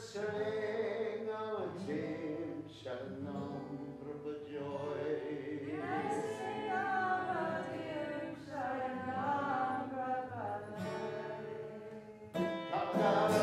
sing our team shall number the joy. Yes, sing our team shall number but joy.